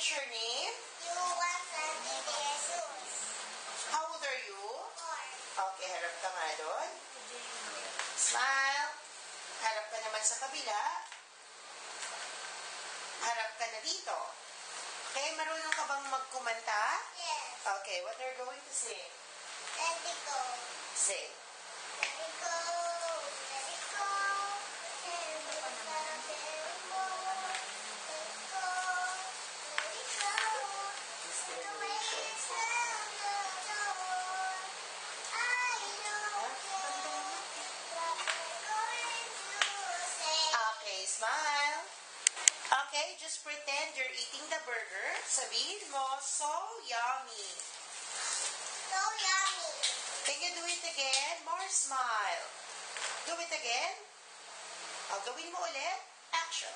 Smile. What is your name? You want Sandy Jesus. How old are you? Or Okay, harap ka nga doon. Smile. Harap ka naman sa kabila. Harap ka na dito. Okay, marunong ka bang magkumanta? yes. Okay, what are you going to sing? Let it go. Sing. Smile. Okay, just pretend you're eating the burger. Sabihin mo, so yummy. So yummy. Can you do it again? More smile. Do it again. O, gawin mo ulit. Action.